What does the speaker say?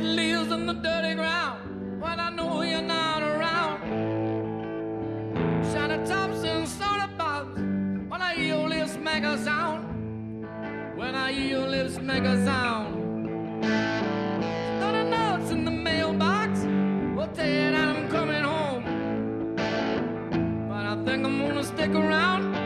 dead leaves in the dirty ground when I know you're not around. Shana Thompson soda pops when I hear your lips make a sound. When I hear your lips make a sound. Thirty notes in the mailbox will tell you that I'm coming home. But I think I'm gonna stick around.